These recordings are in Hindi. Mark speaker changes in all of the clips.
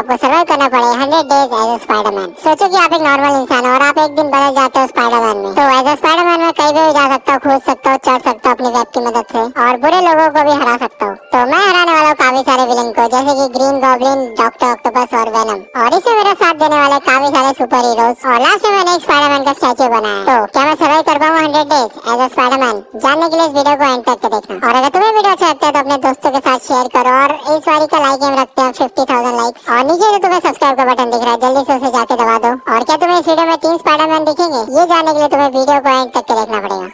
Speaker 1: आपको सर्वाइव करना पड़े hundred days as a Spiderman सोचो कि आप एक नॉर्मल इंसान हो और आप एक दिन बदल जाते हो स्पाइडरमैन में। तो एज ए स्पाइडरमैन में कहीं भी जा सकता हूँ, कूद सकता हूँ, चढ़ सकता हूँ अपनी वेब की मदद से और बुरे लोगों को भी हरा सकता हूँ। तो मैं हराने वाला हूँ काफ़ी सारे विलन को, जैसे कि ग्रीन गॉब्लिन डॉक्टर ऑक्टोपस और वेनम और इसमें मेरा साथ देने वाले काफ़ी सारे सुपर हीरोज और लास्ट में मैंने एक स्पाइडरमैन का स्टैचू बनाया। तो क्या मैं सर्वाइव कर पाऊँगा hundred days as a Spiderman जानने के लिए इस वीडियो को एंड तक देखना। और अगर तुम्हें वीडियो अच्छा लगता है तो अपने दोस्तों के साथ शेयर करो और इस बारी का लाइक एम रखते हैं फिफ्टी थाउज़ेंड लाइक और नीचे जो तुम्हें सब्सक्राइब का बटन दिख रहा है, जल्दी से उसे जाके दबा दो। और क्या तुम्हें इस वीडियो में तीन स्पाइडरमैन दिखेंगे? ये जानने के लिए तुम्हें वीडियो को एंड तक के देखना पड़ेगा।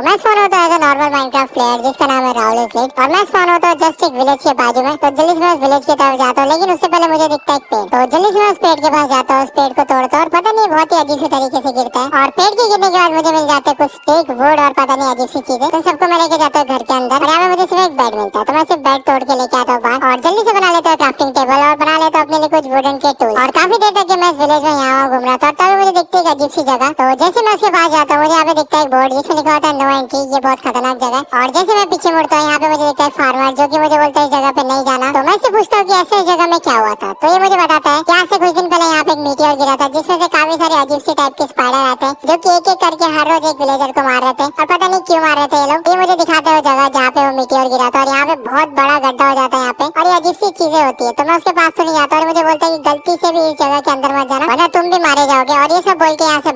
Speaker 1: तो मैं स्पॉन होता है नॉर्मल माइनक्राफ्ट प्लेयर जिसका नाम है राहुल स्लेट और मैं स्पॉन होता हूँ जस्ट एक विलेज के बाजू में तो जल्दी से मैं उस विलेज की तरफ़ जाता हूँ। लेकिन उससे पहले मुझे दिखता है पेड़। तो जल्दी से मैं उस पेड़ के पास जाता हूँ। उस पेड़ को तोड़ता हूँ और पता नहीं बहुत ही अजीब से तरीके से गिरता है। और पेड़ के गिरने के बाद मुझे मिल जाते हैं कुछ स्टेक वुड और पता नहीं अजीब सी चीज़ें। तो सबको मैं लेके जाता हूँ घर के अंदर। और यहाँ मुझे सिर्फ़ एक बेड मिलता है। तो मैं सिर्फ़ बेड तोड़ के लेके आता हूँ बाहर। और जल्दी से बना लेता हूँ क्राफ्टिंग टेबल और बना लेता हूँ अपने लिए कुछ वुडन के टूल और काफ़ी देर तक मैं इस विलेज में यहाँ घूम रहा था। तभी मुझे दिखती है अजीब सी जगह। तो जैसे मैं उसके पास जाता हूँ, मुझे यहाँ पे दिखता है एक बोर्ड जिसमें लिखा होता है नो एंट्री ये बहुत खतरनाक जगह है। और जैसे मैं पीछे मुड़ता हूँ, यहाँ पे मुझे दिखता है फार्मर जो कि मुझे बोलता है इस जगह पे नहीं जाना। तो मैं इससे पूछता हूँ कि ऐसे जगह में क्या हुआ था? तो ये मुझे बताता है कि आज से कुछ दिन पहले यहाँ पे एक मीटियोर गिरा था, जिसमें से काफ़ी सारे अजीब सी टाइप के स्पाइडर आते हैं, जो की एक एक करके हर रोज एक विलेजर को मार रहे थे और पता नहीं क्यों मार रहे थे ये लोग। ये मुझे दिखाते हो जगह जहाँ पे वो मीटियोर गिरा था, और यहाँ पे बहुत बड़ा गड्ढा हो जाता है यहाँ पे, और ये अजीब सी चीज़ें होती है। तो मैं उसके पास तो नहीं जाता, और मुझे बोलता है कि गलती से भी इस जगह के अंदर मत जाना, वरना तुम भी मारे जाओगे। और ये सब बोल के यहाँ से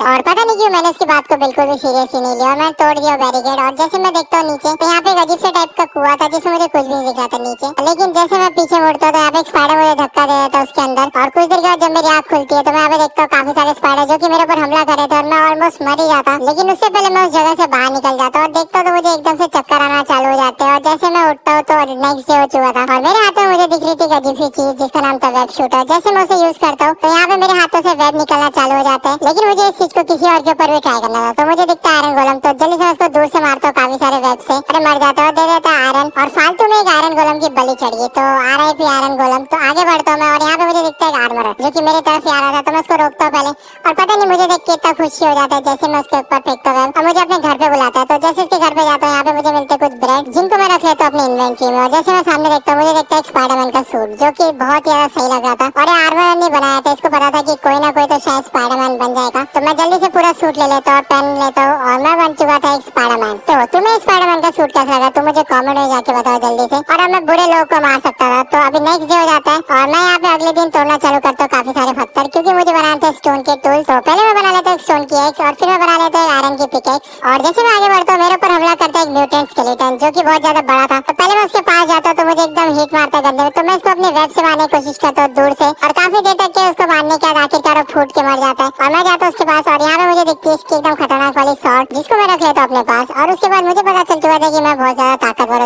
Speaker 1: और पता नहीं क्यों मैंने उसकी बात को बिल्कुल भी सीरियसली नहीं लिया मैं तोड़ दिया बैरिकेड और जैसे मैं देखता हूँ नीचे तो यहाँ पे अजीब से टाइप का कुआ था जिसमें मुझे कुछ भी नहीं था नीचे। लेकिन जैसे मैं पीछे मुड़ता तो यहाँ पे एक स्पाइडर मुझे धक्का दे रहा था उसके अंदर। और कुछ देर के बाद जब मेरी आँख खुलती है तो मैं यहाँ पे देखता हूँ काफ़ी सारे स्पाइडर जो की मेरे ऊपर हमला कर रहे थे और मैं ऑलमोस्ट मर ही जाता। लेकिन उससे पहले मैं उस जगह से बाहर निकल जाता और देखता तो मुझे एकदम से चक्कर आना चालू हो जाते हैं। और जैसे मैं उठता हूँ तो नेक्स्ट डे हो चुका था। और मेरे हाथों मुझे दिख रही थी अजीब सी चीज़ जिसका नाम था वेब शूटर जैसे मैं उसे यूज़ करता हूँ तो यहाँ पे मेरे हाथों से वेब निकलना चालू हो जाते हैं। लेकिन मुझे इस चीज़ को किसी और के ऊपर भी ट्राई करना था। तो मुझे दिखता आयरन गोलम तो जल्दी से उसको दूर से मारता हूँ काफ़ी सारे वेब से। अरे मर जाता है दे देता है आयरन और फालतू में एक आयरन गोलम की बलि चढ़ी तो आ रहा है आयरन गोलम तो आगे बढ़ता हूँ मैं, और यहाँ पे मुझे दिखता है आर्मर जो की मेरी तरफ़ से आ रहा था तो मैं उसको रोकता हूँ पहले। और पता नहीं मुझे देख के इतना खुशी हो जाता है, जैसे मैं उसके ऊपर फेंकता हूँ और मुझे अपने घर पे बुलाता है। तो जैसे उसके घर पे जाता हूँ, यहाँ पे मुझे मिलते कुछ ब्रेड जिनको मैं रख लेता हूँ अपनी इन्वेंट्री में। और जैसे मैं सामने देखता हूँ, मुझे सूट, जो कि बहुत ज़्यादा सही लग रहा था। और आर्मर ने बनाया था, इसको पता था कि कोई ना कोई तो शायद स्पाइडरमैन बन जाएगा। तो मैं जल्दी से पूरा सूट ले लेता हूँ, पेन लेता हूँ, और मैं बन चुका था एक स्पाइडरमैन तो तुम्हें स्पाइडरमैन का सूट कैसा लगा? तुम मुझे कॉमेंट में जाके बताओ जल्दी से। और अब मैं बुरे लोग को मार सकता था। तो अभी नेक्स्ट डे हो जाता तक के बाद आखिरकार वो फूट के मर जाता है? और मैं जाता हूँ उसके पास और यहाँ पे मुझे दिखती है इसकी एकदम खतरनाक वाली शॉर्ट जिसको मैं रख लेता हूँ अपने पास। और उसके बाद मुझे पता चल चुका था की मैं बहुत ज़्यादा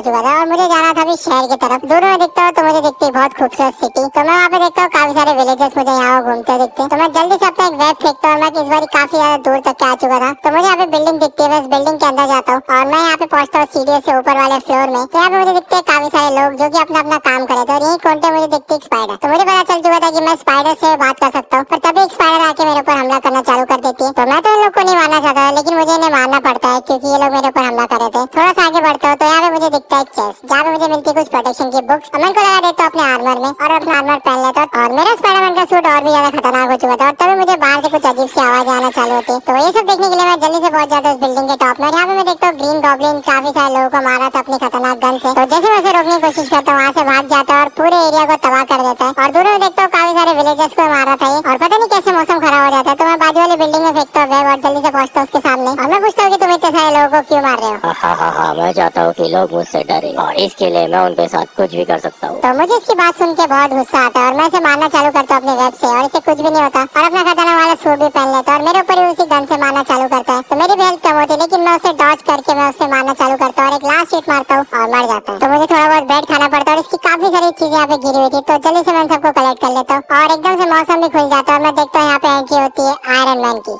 Speaker 1: चुका था और मुझे जाना था अभी शहर की तरफ़। दूर में दिखता हूँ तो मुझे दिखती है बहुत खूबसूरत सिटी तो मैं वहाँ पे देखता हूँ, काफ़ी सारे विलेजेस मुझे यहाँ घूमते दिखते हैं। तो मैं जल्दी से अपना एक वेब फेंकता हूँ, मैं इस बार काफ़ी ज़्यादा दूर तक आ चुका था। तो मुझे यहाँ पे बिल्डिंग दिखती है मैं बिल्डिंग के अंदर जाता हूँ। और मैं यहाँ पे पहुँचता हूँ सीढ़ियों से ऊपर वाले फ्लोर में। तो यहाँ पे मुझे दिखते हैं काफ़ी सारे लोग जो की अपना अपना काम करे थे। और यही कोनटे मुझे दिखती स्पाइडर तो मुझे पता चल चुका था की मैं स्पाइडर से बात कर सकता हूँ, पर तभी एक स्पाइडर आके मेरे ऊपर हमला करना चालू कर देती है। तो मैं तो इन लोग को नहीं मारना चाहता लेकिन मुझे इन्हें मारना पड़ता है, क्योंकि ये लोग मेरे ऊपर हमला कर रहे थे। थोड़ा सा आगे बढ़ता हूँ तो यहाँ पे मुझे दिखता है चेस्ट जहाँ पे मुझे मिलती है कुछ प्रोटेक्शन की बुक्स मैं इनको लगा देता हूँ अपने आर्मर में और अपना आर्मर पहन लेता हूँ। और मेरा स्पाइडरमैन का सूट और भी ज़्यादा खतरनाक हो चुका था और तभी मुझे बाहर से कुछ अजीब सी आवाज़ आना चालू होती। तो ये सब देखने के लिए मैं जल्दी से पहुँच जाता उस बिल्डिंग के टॉप में यहाँ पे मैं देखता हूँ ग्रीन गॉब्लिन काफ़ी सारे लोगों को मारा था अपनी खतरनाक गन से। तो जैसे मैं उसे रोकने की कोशिश करता हूँ, वहाँ से भाग जाता है और पूरे एरिया को तबाह कर देता है। और दूर में देखता हूँ काफ़ी सारे विलेजर्स को मारा था और पता नहीं कैसे मौसम खराब हो जाता है तो मैं बाजू वाली बिल्डिंग में फेंकता हूँ और जल्दी से पहुँचता हूँ उसके सामने और मैं पूछता हूँ कि तुम इतने सारे लोगों को क्यों मार रहे हो
Speaker 2: हाँ हाँ हाँ हाँ मैं चाहता हूँ कि लोग मुझसे डरे और इसके लिए मैं उनके साथ कुछ भी कर सकता हूँ।
Speaker 1: तो मुझे इसकी बात सुन के बहुत गुस्सा आता है और मैं इसे मारना चालू करता हूँ अपने वेब से और इसे कुछ भी नहीं होता। और अपना खतरनाक वाला सूट भी पहन लेता है और मेरे ऊपर ही उसी गन से मारना चालू करता है। तो मेरी भी हेल्थ कम होती है, लेकिन मैं उसे डॉच करके मैं उससे मारना चालू करता हूँ और एक लास्ट हिट मारता हूँ और मर जाता है। तो मुझे थोड़ा बहुत बेड खाना पड़ता है और इसकी काफ़ी सारी चीज़ें यहाँ पे गिरी हुई थी। तो जल्दी से मैं सबको कलेक्ट कर लेता हूँ और एकदम से मौसम भी खुल जाता है और मैं देखता हूँ यहाँ पे एंट्री होती है आयरन मैन की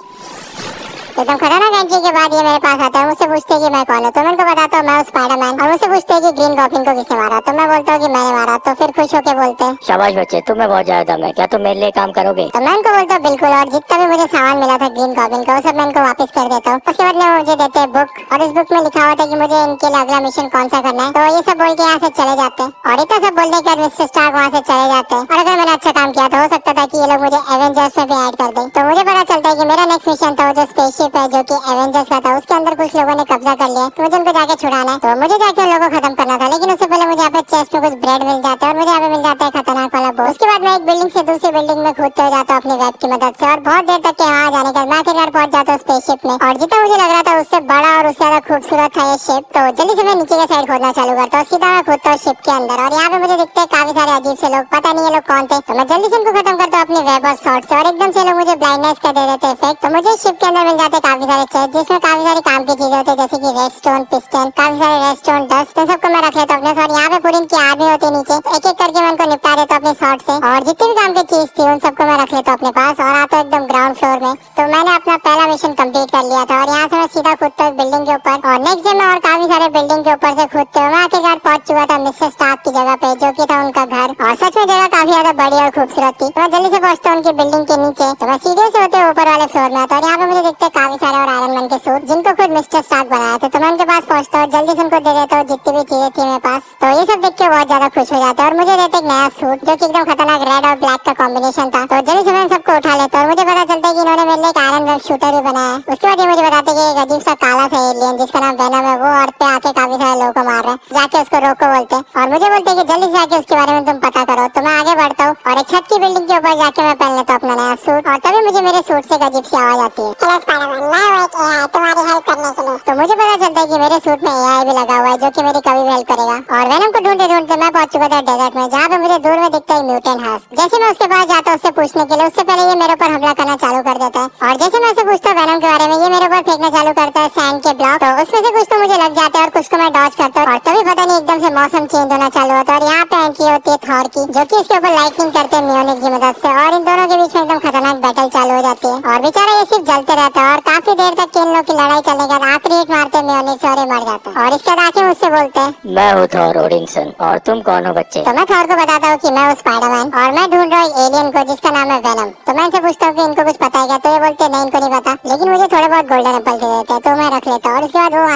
Speaker 1: एकदम खतरनाक एंट्री के बाद ये मेरे पास आता है मुझसे पूछते कि मैं कौन हूँ तो मैं उनको बताता हूँ मैं स्पाइडरमैन और मुझसे पूछते कि ग्रीन गॉब्लिन को किसने मारा तो मैं बोलता हूँ कि मैंने मारा तो फिर खुश होकर
Speaker 2: शाबाश बच्चे तुम्हें बहुत ज़्यादा दम है। क्या तुम मेरे लिए काम करोगे?
Speaker 1: तो मैं उनको बोलता हूँ, बिल्कुल, और जितना भी मुझे सामान मिला था ग्रीन गॉब्लिन का वो सब मैं उनको वापस कर देता हूँ। उसके बाद में मुझे देते हैं बुक और इस बुक में लिखा हुआ था कि मुझे इनके लिए अगला मिशन कौन सा करना है। तो ये सब बोल के यहाँ से चले जाते हैं। और इतना सब बोलने के बाद मिस्टर स्टार्क वहाँ से चले जाते हैं। और अगर मैंने अच्छा काम किया तो हो सकता था कि ये लोग मुझे एवेंजर्स में भी ऐड कर दे। तो मुझे पता चलता है कि मेरा नेक्स्ट मिशन था जो स्पेसशिप है, जो कि एवेंजर्स का था, उसके अंदर कुछ लोगों ने कब्जा कर लिया तो मुझे उनको जाके छुड़ाना है। तो मुझे जाके उन लोगों को खत्म करना था, लेकिन उससे पहले मुझे यहाँ पे चेस्ट में कुछ ब्रेड मिल जाता है, और मुझे यहाँ पे मिल जाता है खतरनाक वाला बोस उसके बाद मैं एक बिल्डिंग से दूसरी बिल्डिंग में कूदते हो जाता हूँ अपनी वेब की मदद से। और बहुत देर तक के वहाँ जाने के बाद मैं आखिरकार पहुँच जाता हूँ स्पेसशिप में। और जितना मुझे लग रहा था उससे बड़ा और उससे ज़्यादा खूबसूरत था ये शिप तो जल्दी से मैं नीचे के साइड खोदना चालू करता हूँ। सीधा मैं कूदता हूँ शिप के अंदर। और यहाँ पे मुझे दिखते हैं काफ़ी सारे अजीब से लोग। पता नहीं ये लोग कौन थे। तो मैं जल्दी से इनको खत्म करता हूँ अपनी वेब और शॉर्ट से और एकदम से लोग मुझे ब्लाइंडनेस का दे देते इफ़ेक्ट तो मुझे शिप के अंदर मिल जाते काफ़ी सारे चेस्ट जिसमें काफ़ी सारी काम की चीज़ें होती है, जैसे की रेड स्टोन पिस्टन काफ़ी सारे रेड स्टोन डस्ट सबको मैं रख लेता हूँ अपने। और यहाँ पे पूरी इनकी आर्मी होती है नीचे। एक एक करके हूँ अपने पास और आता एकदम ग्राउंड फ्लोर में। तो मैंने अपना पहला मिशन कंप्लीट कर लिया था और यहाँ से मैं सीधा कूदता हूँ बिल्डिंग के ऊपर और नेक्स्ट डे में और काफ़ी सारे बिल्डिंग के ऊपर से कूदते हुए आखिरकार पहुँच चुका था मिस्टर स्टाफ की जगह पे, जो की था उनका घर। और सच में जगह काफ़ी ज़्यादा बड़ी और खूबसूरत थी। तो मैं जल्दी से पहुँचता हूँ उनकी बिल्डिंग के नीचे तो मैं सीढ़ियों से होते ऊपर वाले फ्लोर में आता और यहाँ पे मुझे दिखते काफ़ी सारे और आयरन मैन के सूट जिनको खुद मिस्टर स्टार्क बनाया था तो मैं उनके पास पहुँचता हूँ जल्दी से उनको दे देता हूँ जितनी भी चीज़ें थी मेरे पास तो ये सब देख के बहुत ज़्यादा खुश हो जाता है और मुझे देते एक नया सूट जो की एकदम खतरनाक रेड और ब्लैक का कॉम्बिनेशन था। तो जल्दी से मैं सबको उठा लेता और मुझे पता चलता है कि इन्होंने मेरे लिए एक आयरन वेब शूटर भी बनाया है। उसके बाद ये मुझे बताते हैं कि एक अजीब सा काला सा एलियन जिसका नाम वेनम है वो अर्थ पे आके काफ़ी सारे लोगों को मार रहा है। जाके उसको रोको बोलते हैं। और मुझे बोलते हैं कि जल्दी से जाके उसके बारे में तुम पता करो तो मैं आगे बढ़ता हूँ और एक छत की बिल्डिंग के ऊपर जाके मैं पहन लेता हूँ अपना नया सूट और तभी मुझे मेरे सूट से अजीब सी आवाज़ आती है। "हेलो स्पाइडरमैन, मैं हूँ एक AI तुम्हारी हेल्प करने के लिए। तो मुझे पता चलता है कि मेरे सूट में एआई भी लगा हुआ है जो कि मेरी कभी भी हेल्प करेगा। और वेनम को ढूंढते ढूंढते मैं पहुँच चुका था डेजर्ट में, जहाँ पे मुझे दूर में दिखता है म्यूटेंट हाउस। जैसे मैं उसके पास जाता हूँ उससे पूछने के लिए, उससे पहले ये मेरे ऊपर हमला करना चालू कर देता है। और जैसे मैं उससे पूछता हूँ वेनम के बारे में, ये मेरे ऊपर फेंकना चालू करता है सैंड के ब्लॉक तो उसमें से कुछ तो मुझे लग जाते हैं और कुछ को मैं डॉज करता हूँ। और तभी पता नहीं एकदम से मौसम चेंज होना चालू होता है। और यहाँ पे एंट्री होती है थॉर की, जो की इसके ऊपर लाइटनिंग करते हैं म्यूनिक की मदद से। और इन दोनों के बीच में एकदम खतरनाक बैटल चालू हो जाती है। और बेचारा ये सिर्फ़ जलते रहता है। और काफ़ी देर तक इन लोग की लड़ाई चलने के बाद आखिरी हिट मारते म्यूनिक से और मर जाता है। और इसके बाद हैं
Speaker 2: मैं हूँ थॉर ओडिंगसन और तुम कौन हो बच्चे?
Speaker 1: तो मैं थॉर को बताता हूँ कि मैं हूँ स्पाइडरमैन और मैं ढूंढ रहा हूँ एलियन को, जिसका नाम है वेनम तो मैं इनसे पूछता हूँ कि इनको कुछ पता है क्या? तो ये बोलते नहीं, इनको नहीं पता। लेकिन मुझे थोड़े बहुत गोल्डन एप्पल दे देते हैं तो मैं रख लेता हूँ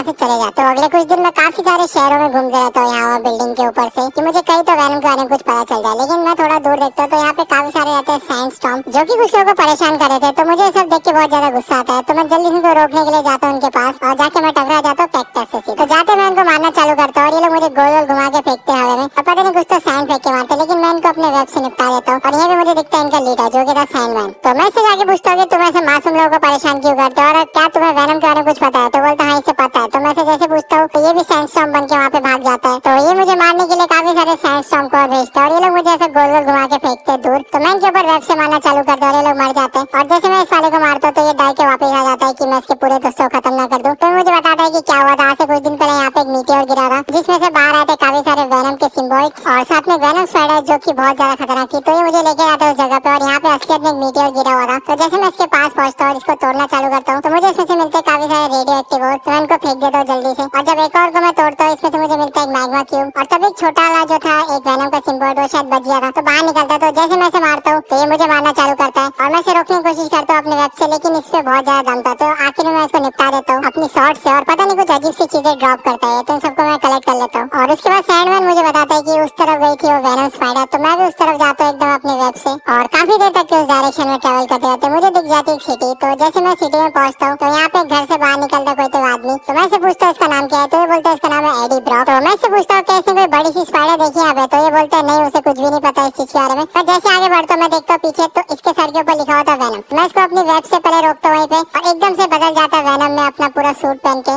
Speaker 1: और उसके बाद वो वहाँ से चले जाते तो अगले कुछ दिन मैं काफ़ी सारे शहरों में घूमते रहता हूँ, यहाँ बिल्डिंग के ऊपर से, कि मुझे कहीं तो वेनम के बारे में कुछ पता चल जाए। लेकिन मैं थोड़ा दूर देखता हूँ तो यहाँ पे काफ़ी सारे रहते हैं सैंड स्टॉम जो की कुछ लोगों परेशान कर रहे थे तो मुझे सब देख के बहुत ज़्यादा गुस्सा आता है। तो मैं जल्दी से उनको रोकने के लिए जाता हूँ उनके पास, और जाके मैं टकरा जाता हूँ कैक्टस से तो जाते मैं उनको मारना चालू करता हूँ, और ये लोग मुझे गोल गोल घुमा के फेंकते हैं हवा में। और पता नहीं कुछ तो सैंड फेंक के मारते लेकिन मैं इनको अपने वेब से निपटा देता हूँ। और यहाँ पे मुझे दिखता है इनका लीडर जो कि था सैंडमैन तो मैं इससे जाके पूछता हूँ तुम ऐसे मासूम लोगों को परेशान क्यों करते हो? और क्या तुम्हें वेनम के बारे में कुछ पता है? तो बोलता हाँ इसे पता है। तो मैं जैसे पूछता हूँ तो ये भी सैंड स्टॉम बन के वहाँ पे भाग जाता है तो ये मुझे मारने के लिए काफ़ी सारे सैंड स्टॉम को भेजते हैं और ये लोग मुझे ऐसे गोल गोल घुमा के फेंकते हैं दूर। तो मैं इनके ऊपर वेब से मारना चालू करता हूँ और ये लोग मर जाते हैं। और जैसे मैं इस वाले को मारता हूँ तो ये डाल के वापस आ जाता है की मैं इसके पूरे दोस्तों को खत्म ना कर दूँ। तो मुझे बताता है की क्या हुआ था। कुछ दिन पहले यहाँ पे एक मीटियोर गिरा था, जिसमें से बाहर आते काफ़ी सारे वेनम के सिम्बॉइड्स और साथ में वेनम स्पाइडर जो कि बहुत ज़्यादा खतरनाक थी तो ये मुझे लेके आता है उस जगह पे और यहाँ पे असलियत में एक मीटियोर गिरा हुआ था। तो जैसे मैं इसके पास पहुँचता हूँ इसको तोड़ना चालू करता हूँ तो मुझे इसमें से मिलते काफ़ी सारे रेडियो एक्टिव और तो मैं इनको फेंक देता हूँ जल्दी से। और जब एक और को मैं तोड़ता हूँ, इसमें से मुझे मिलता है एक मैग्मा क्यूब और तब एक छोटा वाला जो था, एक वेनम का सिम्बॉइड वो शायद बच गया था तो बाहर निकलता है तो जैसे मैं इसे मारता हूँ तो ये मुझे मारना चालू करता है। और मैं इसे रोकने की कोशिश करता हूँ अपने वेब से, लेकिन इस पे बहुत ज़्यादा दम था तो आखिर में मैं इसको निपटा देता हूँ अपनी शॉर्ट से, और पता नहीं कुछ अजीब सी चीज़ें ड्रॉप करता है तो इन सबको मैं कलेक्ट कर लेता हूँ। और उसके बाद सैंडमैन मुझे बताता है कि उस तरफ़ गई थी वो वेनम स्पाइडर तो मैं भी उस तरफ़ जाता हूँ एकदम अपने वेब से। और काफ़ी देर तक उस डायरेक्शन में ट्रेवल करते रहते मुझे दिख जाती है सिटी तो जैसे मैं सिटी में पहुँचता हूँ तो यहाँ पे घर से बाहर निकलता कोई तो आदमी। तो मैं इसे पूछता हूँ, इसका नाम क्या है? तो ये बोलता है, इसका नाम है एडी ब्रॉक तो मैं इससे पूछता हूँ कि इसने कोई बड़ी सी स्पाइडर देखी यहाँ पे? तो ये बोलता है, नहीं, उसे कुछ भी नहीं पता इस चीज़ के बारे में। पर जैसे आगे बढ़ता मैं देखता हूँ पीछे तो इसके सर के ऊपर लिखा हुआ था वेनम मैं इसको अपनी वेब से पहले रोकता हूँ वहीं पे, और एकदम से बदल जाता है वेनम में अपना पूरा सूट पहन के।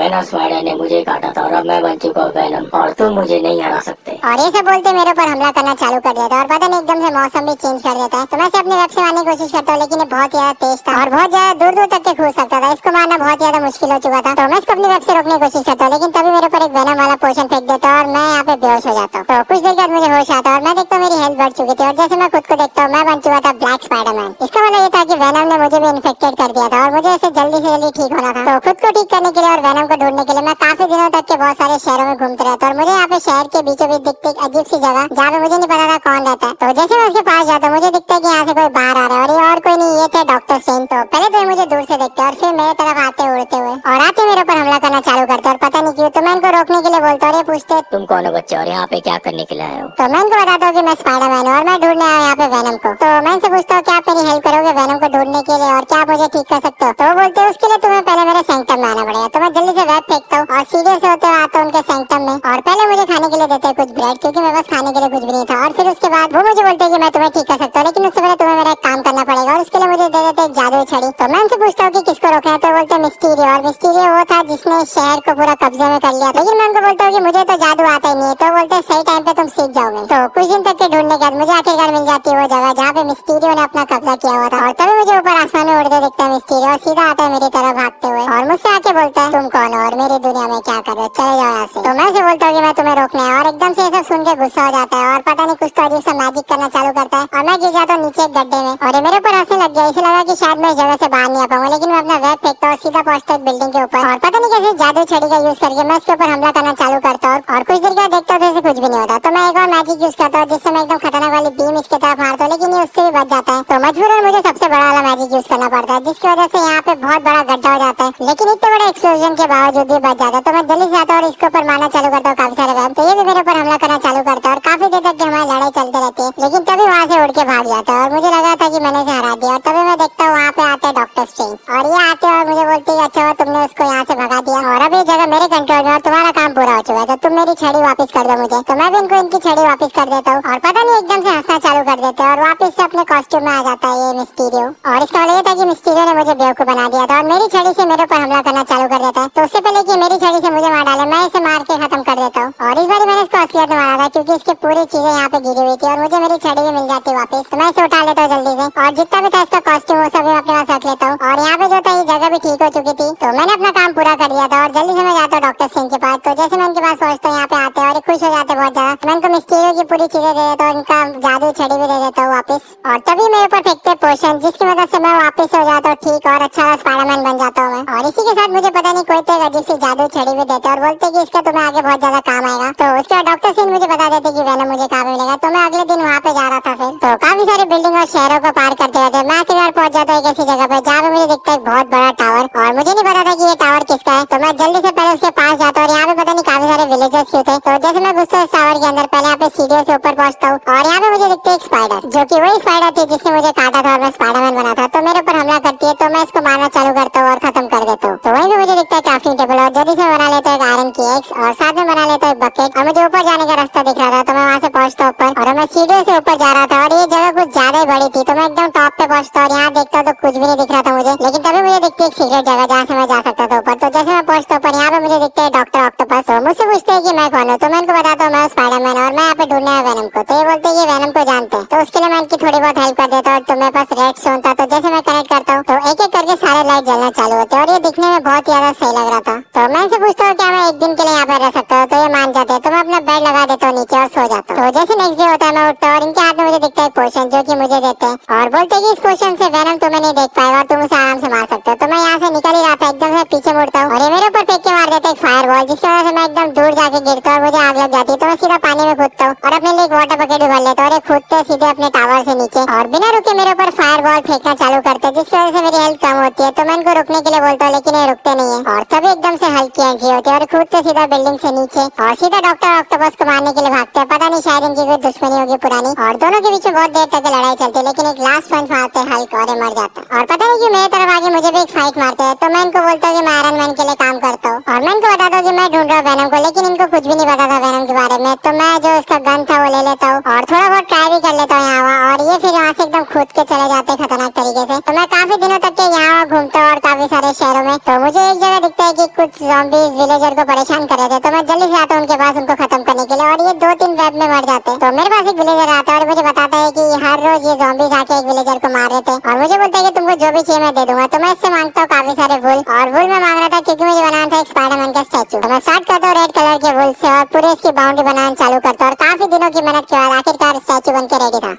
Speaker 2: वेनम स्पाइडर ने मुझे काटा था और अब मैं बन चुका हूँ वेनम और तुम मुझे नहीं हरा सकते।
Speaker 1: और ये सब बोलते मेरे ऊपर हमला करना चालू कर दिया था। और पता नहीं, एकदम से मौसम भी चेंज कर देता है। तो मैं अपने वेब से की कोशिश करता हूँ, लेकिन बहुत ज़्यादा तेज था। और बहुत ज़्यादा दूर दूर तक के कूद सकता था। इसको मारना बहुत ज़्यादा मुश्किल हो चुका था। तो मैं इसको अपनी वेब से रोकने की कोशिश करता हूँ, लेकिन तभी मेरे ऊपर एक वेनम वाला पोर्शन फेंक देता और मैं यहाँ पे बेहोश हो जाता हूँ। तो कुछ देर बाद मुझे होश आता है, और मैं देखता हूँ मेरी हेल्थ बढ़ चुकी थी। और जैसे मैं खुद को देखता हूँ, मैं बन चुका था ब्लैक स्पाइडरमैन इसका मतलब ये था कि वेनम ने मुझे भी इन्फेक्टेड कर दिया था, और मुझे ऐसे जल्दी ठीक होना था। तो खुद को ठीक करने के लिए और वेनम को ढूँढने के लिए मैं काफ़ी दिनों तक के बहुत सारे शहरों में घूमते रहता और मुझे यहाँ पे शहर के बीचों बीच दिखते अजीब सी जगह। जहाँ पे मुझे नहीं पता था कौन रहता है। तो जैसे मैं उसके पास जाता हूँ, मुझे दिखता है की यहाँ से कोई बाहर आ रहा है और ये और कोई नहीं, ये थे डॉक्टर सिंह तो पहले तो मुझे दूर से देखते और फिर मेरे तरफ़ आते उड़ते हुए। और आते मेरे ऊपर हमला करना चालू पूछते
Speaker 2: तुम कौन हो बच्चे? और यहाँ पे क्या करने के लिए आए हो?
Speaker 1: तो मैं इनको बताता हूँ कि मैं स्पाइडरमैन हूँ और मैं ढूँढने आया यहाँ पे वेनम को। तो मैं इनसे पूछता हूँ क्या मेरी हेल्प करोगे वेनम को ढूँढने के लिए और क्या मुझे ठीक कर सकते हो? तो वो बोलते हैं, उसके लिए तुम्हें पहले मेरे सेंटम में आना पड़ेगा। तो मैं जल्दी से वेब फेंकता हूँ और सीधे से होते हुए आता हूँ उनके सेंटम में। और पहले मुझे खाने के लिए देते हैं कुछ ब्रेड क्योंकि मेरे पास खाने के लिए कुछ भी नहीं था। और फिर उसके बाद वो मुझे बोलते हैं कि मैं तुम्हें ठीक कर सकता हूँ, लेकिन उससे पहले तुम्हें मेरा काम करना पड़ेगा और उसके लिए मुझे दे देते एक जादू छड़ी। तो मैं उनसे पूछता हूँ कि किसको रोकना है? तो बोलते मिस्टीरियो। और मिस्टीरियो वो था जिसने शहर को पूरा कब्जे में कर लिया। लेकिन मैं उनको बोलता हूँ कि मुझे तो जादू आता ही नहीं तो बोलते हैं, सही टाइम पे तुम सीख जाओगे। तो कुछ दिन तक के ढूँढने के बाद मुझे आखिरकार मिल जाती है वो जगह जहाँ पे मिस्टीरियो ने अपना कब्जा किया हुआ था। और तभी मुझे ऊपर आसमान में उड़ते दिखता है मिस्टीरियो और सीधा आता है मेरी तरफ़ भागते हुए। और मुझसे आके बोलता है, तुम कौन हो और मेरी दुनिया में क्या कर रहे हो? चले जाओ यहाँ से। तो मैं उसे बोलता हूँ कि मैं तुम्हें रोकने और एकदम से ये सब सुन के गुस्सा हो जाता है और पता नहीं कुछ तो अजीब सा मैजिक करना चालू करता है। और मैं गिर जाता हूँ नीचे एक गड्ढे में। और मेरे ऊपर हंसने लग गया। इसे लगा की शायद मैं जगह से बाहर नहीं आ पाऊँगा। लेकिन मैं अपना वेब फेंकता हूँ सीधा पहुँचता हूँ बिल्डिंग के ऊपर। और पता नहीं कैसे जादू छड़ी का यूज़ करके मैं उसके ऊपर हमला करना चालू करता हूँ। और कुछ देर के बाद देखता हूँ तो कुछ भी नहीं होता। तो मैं एक और मैजिक यूज़ करता हूँ, जिससे मैं एकदम खतरनाक वाली बीम इसके तरफ़ मारता हूँ लेकिन ये उससे भी बच जाता है। तो मजबूरन मुझे सबसे बड़ा वाला मैजिक यूज़ करना पड़ता है, जिसकी वजह से यहाँ पे बहुत बड़ा गड्ढा हो जाता है। लेकिन इतने बड़े एक्सप्लोजन के बावजूद भी बच जाता है। तो मैं जल्दी आता हूँ और इसके ऊपर मारना चालू करता हूँ, काफ़ी सारे वेब तो ये भी मेरे ऊपर हमला करना चालू करता है और काफ़ी देर तक हमारी लड़ाई चलती रहती है, लेकिन तभी वहाँ से उड़ के भाग जाता है। और मुझे लगा था की मैंने उसे हरा दिया। और तभी मैं देखता हैं मुझे मेरी छड़ी भी मिल जाती वापस तो मैं इसे उठा लेता हूँ जल्दी से। और जितना भी था इसका कॉस्ट्यूम वो सभी अपने पास रख लेता हूँ। और यहाँ पे जो था, ये जगह भी ठीक हो चुकी थी तो मैंने अपना काम पूरा कर लिया था। और जल्दी से मैं जाता हूँ डॉक्टर सिंह के पास। तो जैसे मैं इनके पास पहुँचता हूँ, यहाँ पे आते और खुश हो जाते बहुत ज़्यादा। मैं इनको मिस्टीरियो की पूरी चीज़ें दे देता हूँ, इनका जादू छड़ी भी दे देता हूँ वापस। और तभी मेरे ऊपर फेंकते पोशन जिसकी मदद से मैं वापस हो जाता हूँ, ठीक और अच्छा स्पाइडरमैन बन जाता हूँ मैं। और इसी के साथ मुझे पता नहीं कोई तो अजीब सी जादू छड़ी भी देते और बोलते कि इसका तुम्हें आगे बहुत ज़्यादा काम आएगा। तो उसके बाद डॉक्टर सिंह मुझे बता देते कि वेनम मुझे कहाँ मिलेगा। तो मैं अगले दिन वहाँ पे जा रहा था फिर। तो काफ़ी सारे बिल्डिंग और शहरों को पार करते रहते मैं आखिरकार पहुँच जाता हूँ ऐसी जगह पे जहाँ पे मुझे दिखता है बहुत बड़ा टावर और मुझे नहीं पता था कि ये टावर किसका है। तो मैं जल्दी से पहले उसके पास जाता हूँ और यहाँ पे पता नहीं काफ़ी सारे विलेजर्स क्यों थे। तो जैसे मैं घुसता हूँ टावर के अंदर, पहले यहाँ पे सीढ़ियों से ऊपर पहुँचता हूँ। और यहाँ पे मुझे दिखती एक स्पाइडर जो की वही स्पाइडर थी जिसने मुझे काटा था और मैं स्पाइडरमैन बना था। तो मेरे ऊपर हमला करती है तो मैं इसको मारना चालू करता हूँ और खत्म कर देता हूँ। तो वही मुझे दिखता है क्राफ्टिंग टेबल और जल्दी से बना लेता हूँ एक आयरन की एक्स और साथ में बना लेता हूँ बकेट और मुझे ऊपर जाने का रास्ता दिख रहा था तो मैं वहाँ से पहुँचता ऊपर और मैं सीढ़ियों से ऊपर जा रहा था और ये जगह कुछ ज़्यादा ही बड़ी थी। तो मैं एकदम टॉप पे पहुँचता और यहाँ देखता तो कुछ भी नहीं दिख रहा था मुझे। लेकिन तभी मुझे दिखती एक सीक्रेट जगह जहाँ से मैं जा सकता था ऊपर। तो जैसे मैं पहुँचता ऊपर, यहाँ पे मुझे दिखते हैं डॉक्टर ऑक्टोपस तो मुझसे पूछते हैं कि मैं कौन हूँ? तो मैं स्पाइडरमैन और मैं यहाँ पे ढूँढने आया वेनम को तो ये बोलते हैं कि वेनम को जानते हैं। तो उसके लिए मैं इनकी थोड़ी बहुत हेल्प कर देता हूँ। तो मेरे पास रेड सोन था तो जैसे मैं कनेक्ट करता हूँ तो एक एक करके सारे लाइट जलना चालू होते और ये दिखने में बहुत ज़्यादा सही लग रहा था। तो मैं इनसे पूछता हूँ क्या मैं एक दिन के लिए यहाँ पे रह सकता हूँ? तो ये मान जाते हैं। तो मैं अपना बेड लगा देता हूँ नीचे और सो जाता हूँ। तो जैसे नेक्स्ट डे होता है, मैं उठता हूँ और इनके हाथ में मुझे दिखता है पोशन जो की मुझे देते हैं। और बोलते हैं इस पोशन से वेनम तुम्हें नहीं देख पाएगा और तुम उसे आराम से मार सकते हो। तो मैं यहाँ से निकल ही रहा था, एकदम से पीछे मुड़ता हूँ। और ये मेरे ऊपर फेंक के मार देता है फायर बॉल जिसकी वजह से मैं एकदम दूर जाके गिरता हूँ मुझे आग लग जाती है। तो मैं सीधा पानी में कूदता हूँ और अपने लिए वाटर बकेट भी भर लेता और ये कूदते सीधे अपने टावर से नीचे और बिना रुके मेरे ऊपर फायर बॉल फेंकना चालू करते जिसकी वजह से मेरी हेल्थ कम होती है। तो मैं इनको रुकने के लिए बोलता हूँ, लेकिन ये रुकते नहीं है। और तभी एकदम से हल्की एंट्री होती है और कूदते सीधा बिल्डिंग से नीचे और सीधा डॉक्टर ऑक्टोपस को मारने के लिए भागते हैं। पता नहीं, शायद इनकी कोई दुश्मनी होगी पुरानी। और दोनों के बीच में बहुत देर तक लड़ाई चलती है, लेकिन एक लास्ट पंच मारते हैं हल्क और मर जाता है। और पता नहीं की मेरे तरफ़ आगे मुझे भी एक फाइट मारते हैं तो मैं इनको बोलता हूँ कि मैं आयरन मैन के लिए काम करता हूँ। और मैं इनको बताता हूँ की मैं ढूंढ रहा हूँ वेनम को, लेकिन इनको कुछ भी नहीं पता था वेनम के बारे में। तो मैं जो उसका गन था वो ले लेता हूँ और थोड़ा बहुत ट्राई भी कर लेता हूँ यहाँ वहाँ और ये फिर खुद के चले जाते हैं खतरनाक तरीके से। तो मैं काफ़ी दिनों तक के यहाँ घूमता हूँ और काफ़ी सारे शहरों में। तो मुझे एक जगह दिखता है कि कुछ zombies विलेजर को परेशान कर रहे थे। तो मैं जल्दी से आता हूँ उनके पास, उनको खत्म करने के लिए। और ये दो तीन वेब में मर जाते तो मेरे पास एक विलेजर आता है और मुझे बताता है की हर रोज ये zombies आके एक विलेजर को मार रहे थे और मुझे बोलता है कि तुमको जो भी चाहिए मैं दे दूँगा। तो मैं इससे माँगता हूँ काफ़ी सारे वुल और वुल में मांग रहा था क्योंकि मुझे बनाना था एक स्पाइडरमैन का स्टैचू तो मैं स्टार्ट करता हूँ रेड कलर के वुल से और पूरे इसकी बाउंड्री बनाना चालू करता हूँ। और काफ़ी दिनों की मेहनत के बाद आखिरकार स्टैचू बन के रेडी था।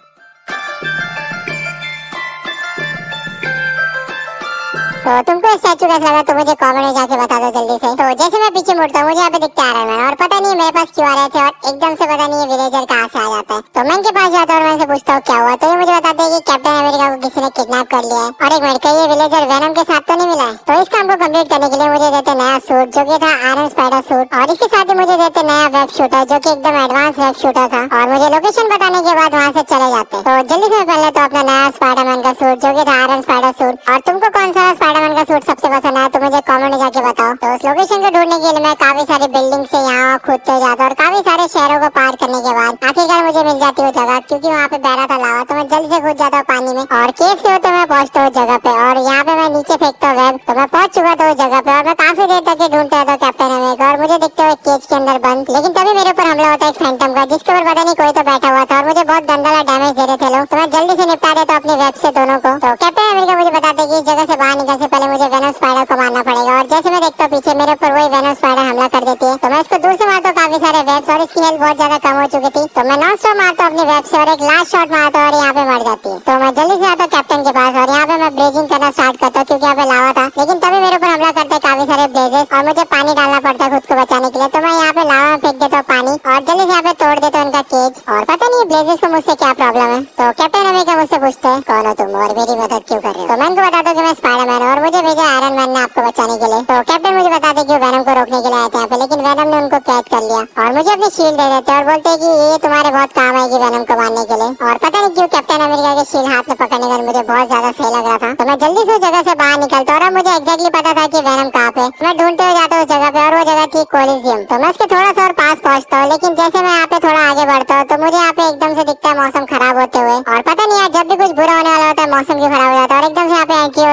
Speaker 1: तो तुमको स्टैचू कैसा लगा तो मुझे कॉमेंट में जाके बता दो जल्दी से। तो जैसे मैं पीछे मुड़ता हूँ, मुझे यहाँ पे दिखता है आयरन मैन और पता नहीं मेरे पास क्यों आ रहे थे और एकदम से पता नहीं विलेजर कहाँ से आ जाता है। तो मैं इनके पास जाता हूँ और मैं इनसे पूछता हूँ, क्या हुआ? तो ये मुझे बताते हैं कि कैप्टन अमेरिका को किसी ने किडनैप कर लिया है। और एक मिनट ये विलेजर वेनम के साथ तो नहीं मिला है। तो इस काम को कंप्लीट करने के लिए मुझे देते नया सूट जो कि था आयरन स्पाइडर सूट और इसके साथ ही मुझे देते नया वेब शूटर जो कि एकदम एडवांस वेब शूटर था। और मुझे लोकेशन बताने के बाद वहाँ से चले जाते तो जल्दी से पहले तो अपना नया स्पाइडरमैन का सूट जो कि था आयरन स्पाइडर सूट और तुमको कौन सा स्पाइडरमैन का सूट सबसे पसंद आया तो मुझे कॉमेंट में जाके बताओ। तो उस लोकेशन को ढूँढने के लिए मैं काफ़ी सारी बिल्डिंग से यहाँ खुद खुदते जाता और काफ़ी सारे शहरों को पार करने के बाद आखिरकार मुझे मिल जाती वो जगह, क्योंकि वहाँ पे बहरा था लावा तो मैं जल्दी से कूद जाता हूँ पानी में। और केव से होते मैं पहुँचता हूँ जगह पे, और यहाँ पे मैं नीचे फेंकता हूँ वेब तो मैं पहुँच चुका था उस जगह पे, और मैं काफ़ी देर तक ढूंढता रहता कैप्टन अमेरिका और मुझे देखते हुए केज के अंदर बंद। लेकिन तभी मेरे ऊपर हमला होता है फैंटम का, जिसके ऊपर पता नहीं कोई तो बैठा हुआ था, और मुझे बहुत गंदा डैमेज दे रहे थे लोग। तो मैं जल्दी से निपटा देता अपनी वेब से दोनों को। तो कैप्टन अमेरिका मुझे बताते कि इस जगह से बाहर निकल से पहले मुझे वेनम स्पाइडर को मारना पड़ेगा और जैसे मैं देखता हूँ पीछे मेरे ऊपर वही वेनम स्पाइडर हमला कर देती है। तो मैं इसको दूर से मारता हूँ, काफ़ी सारे वेब्स और इसकी हेल्थ बहुत ज़्यादा कम हो चुकी थी। तो मैं नॉन स्टॉप मारता हूँ अपनी वेब से और एक लास्ट शॉट मारता हूँ और यहाँ पे मर जाती है। तो मैं जल्दी से आता हूँ कैप्टन के पास और यहाँ पे मैं ब्रेजिंग करना स्टार्ट करता हूँ क्योंकि यहाँ पे लावा था लेकिन तभी मेरे ऊपर हमला करते हैं काफ़ी सारे ब्लेजेस और मुझे पानी डालना पड़ता है खुद को बचाने के लिए तो मैं यहाँ पे लावा में फेंक देता हूँ पानी और जल्दी से यहाँ पे तोड़ देता हूँ उनका केज और पता नहीं ब्लेजेस को मुझसे क्या प्रॉब्लम है तो कैप्टन अमेरिका मुझसे पूछते हैं कौन हो तुम और मेरी मदद क्यों कर रहे हो तो मैं उनको बताता हूँ कि मैं स्पाइडरमैन और मुझे भेजा आयरन मैन ने आपको बचाने के लिए। तो कैप्टन मुझे बताते कि वेनम को रोकने के लिए आए थे यहाँ पे, लेकिन वेनम ने उनको कैद कर लिया। और मुझे अपनी शील्ड दे देते और बोलते कि ये तुम्हारे बहुत काम आएगी वेनम को मारने के लिए। और पता नहीं क्यों कैप्टन अमेरिका की शील्ड हाथ में पकड़ने का मुझे बहुत ज़्यादा सही लग रहा था। तो मैं जल्दी से उस जगह से बाहर निकलता और मुझे एक्जैक्टली पता था कि वेनम कहाँ पे मैं ढूंढते हुए जाता हूँ उस जगह पे और वो जगह थी कोलिजियम तो मैं उसके थोड़ा सा और पास पहुँचता हूँ, लेकिन जैसे मैं यहाँ पे थोड़ा आगे बढ़ता हूँ तो मुझे यहाँ पे एकदम से दिखता है मौसम खराब होते हुए और पता नहीं यार जब भी कुछ बुरा होने वाला होता है मौसम क्यों खराब हो जाता है और एकदम से यहाँ पे एंट्री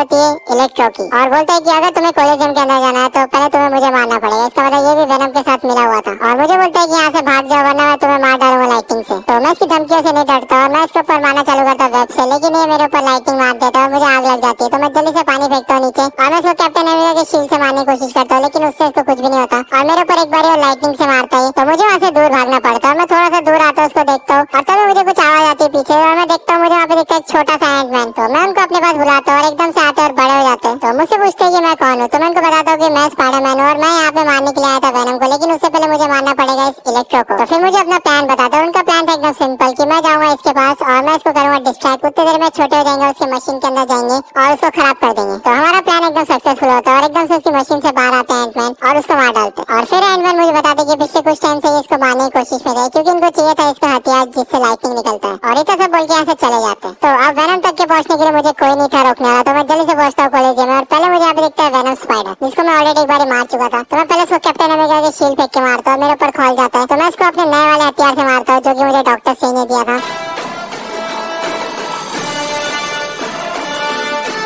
Speaker 1: होती है और बोलते हैं कि अगर तुम्हें कोलिजियम के अंदर जाना है तो पहले तुम्हें मुझे मारना पड़ेगा। इसका मतलब ये भी वेनम के साथ मिला हुआ था। और मुझे बोलता है कि यहाँ से भाग जाओ, वरना मैं तुम्हें मार डालूँगा लाइटिंग से। तो मैं इसकी धमकियों से नहीं डरता और मैं इसके ऊपर मारना चालू करता वेब से। लेकिन ये मेरे ऊपर लाइटिंग मार देता है मुझे आग लग जाती है। तो मैं जल्दी से पानी फेंकता हूँ नीचे। और मैं इसको कैप्टन अमेरिका के शील से मारने की कोशिश करता हूँ, लेकिन उससे इसको कुछ भी नहीं होता। और मेरे ऊपर एक बार लाइटिंग से मारता है। तो मुझे वहाँ से दूर भागना पड़ता है मैं थोड़ा सा दूर आता हूँ, उसको देखता हूँ। और तभी मुझे कुछ आवाज़ आती है पीछे और मैं देखता हूँ, मुझे वहाँ पे दिखता है छोटा सा एंटमैन तो मैं उनको अपने पास बुलाता हूँ और एकदम से आते और बड़े हो। जाते हैं। तो मुझसे पूछते हैं कि मैं कौन हूँ? तो मैं उनको बताता हूँ कि मैं स्पाइडरमैन हूँ और मैं यहाँ पे मारने के लिए आया था वेनम को। लेकिन उससे पहले मुझे मारना पड़ेगा इस इलेक्ट्रो को। तो फिर मुझे अपना प्लान बताता हूँ उनका प्लान था एकदम सिंपल कि मैं जाऊँगा इसके पास और मैं इसको करूँगा डिस्ट्रैक्ट उतनी देर में छोटे हो जाएँगे, उसके मशीन के अंदर जाएँगे और उसको खराब कर देंगे। तो हमारा प्लान एकदम सक्सेसफुल होता है और एकदम से उसकी मशीन से बाहर आते हैं एंटमैन और उसको मार डालते। हैं और फिर एंटमैन मुझे बताते कि पिछले कुछ टाइम से इसको मारने की कोशिश में रहे, क्योंकि इनको चाहिए था इसका हथियार जिससे लाइटिंग निकलता है। और इतना सब बोल के यहाँ से चले जाते हैं। तो अब वेनम तक के पहुँचने के लिए मुझे कोई नहीं था रोकने वाला तो मैं जल्दी से पहुँचता हूँ और पहले मुझे है वेनम स्पाइडर जिसको मैं ऑलरेडी एक बार मार चुका था। तो मैं पहले उसको कैप्टन अमेरिका के शील्ड फेंक के मारता हूँ मेरे ऊपर खोल जाता है। तो मैं इसको अपने नए वाले हथियार से मारता हूँ, जो कि मुझे डॉक्टर सिंह ने दिया था।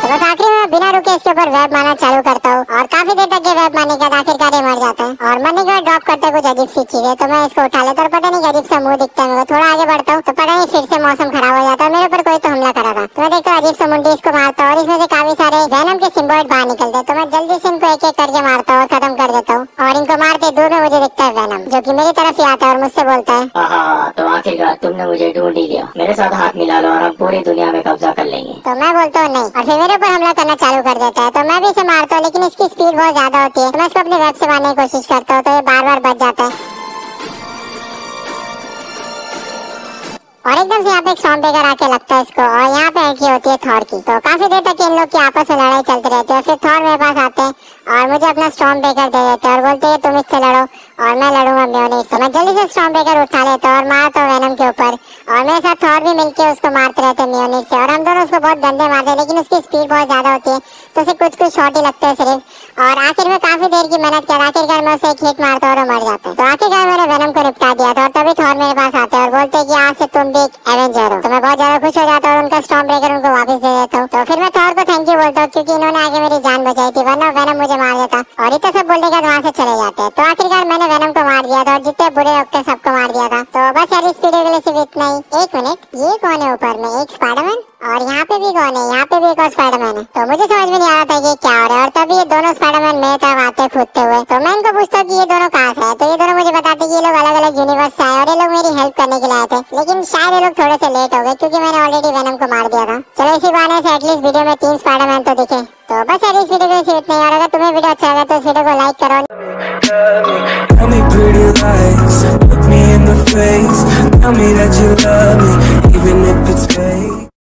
Speaker 1: बस आखिरी में बिना रुके इसके ऊपर वेब मारना चालू करता हूँ और काफ़ी देर तक ये वेब मारने के आखिरकार मर जाता है। और मरने के बाद ड्रॉप करते कुछ अजीब सी चीज़ें तो मैं इसको उठा लेता और पता नहीं अजीब सा मुँह दिखता है थोड़ा आगे बढ़ता हूँ तो पता नहीं फिर से मौसम खराब हो जाता है। मेरे ऊपर कोई तो हमला करा था। तो मैं देखता अजीब सा मुंडी इसको मारता और इसमें से काफ़ी सारे वेनम के सिम्बॉइड बाहर निकलते तो मैं जल्दी से इनको एक एक करके मारता और खत्म कर देता हूँ। और इनको मारते दूर में मुझे दिखता जो की मेरी तरफ़ ही आता है और मुझसे बोलता है।
Speaker 2: आहा, तो आखिरकार तुमने मुझे ढूंढ ही लिया। मेरे साथ हाथ मिला लो और हम पूरी दुनिया में कब्जा कर लेंगे।
Speaker 1: तो मैं बोलता हूँ नहीं और फिर मेरे ऊपर हमला करना चालू कर देता है। तो मैं भी इसे मारता हूँ लेकिन इसकी स्पीड बहुत ज़्यादा होती है। तो मैं इसको अपने वेब से मारने की कोशिश करता हूँ तो ये बार बार बच जाता है। और एकदम से यहाँ पे एक सॉन्ग बेकर आके लगता है इसको और यहाँ पे एंट्री होती है थॉर की। तो काफ़ी देर तक इन लोग की आपस में लड़ाई चलती रहती है फिर थॉर मेरे पास आते हैं और मुझे अपना स्टॉम बेकर दे देते हैं और बोलते हैं तुम इससे लड़ो। और मैं लड़ूँगा म्योनिस तो मैं। जल्दी से स्टॉम ब्रेकर उठा लेता हूँ और मारता हूँ वेनम के ऊपर। और मेरे साथ थॉर भी मिलके उसको मारते रहते हैं म्योनिस से। और हम दोनों उसको बहुत गंदे मारते हैं, लेकिन उसकी स्पीड बहुत ज़्यादा होती है तो उसे कुछ कुछ शॉट ही लगते हैं सिर्फ़ और आखिर में काफ़ी देर की मेहनत कर आखिरकार मैं उसे एक हिट मारता हूँ और मर जाता है। तो आखिरकार मैंने वेनम को निपटा दिया था और तभी थॉर मेरे पास आते हैं और बोलते हैं कि आज से तुम भी एक एवेंजर हो। तो मैं बहुत ज़्यादा खुश हो जाता हूँ और उनका स्टॉम ब्रेकर उनको वापस दे देता हूँ। तो फिर मैं थॉर को थैंक यू बोलता हूँ, क्योंकि इन्होंने आगे मेरी जान बचाई थी, वरना वेनम मुझे मार देता। और इतना सब बोलने के बाद वहाँ से चले जाते हैं। तो आखिरकार मैंने वेनम को मार दिया था और जितने बुरे थे सबको मार दिया था। तो बस यार इस वीडियो के लिए सिर्फ़ इतना ही। एक मिनट, ये कौन है ऊपर में? एक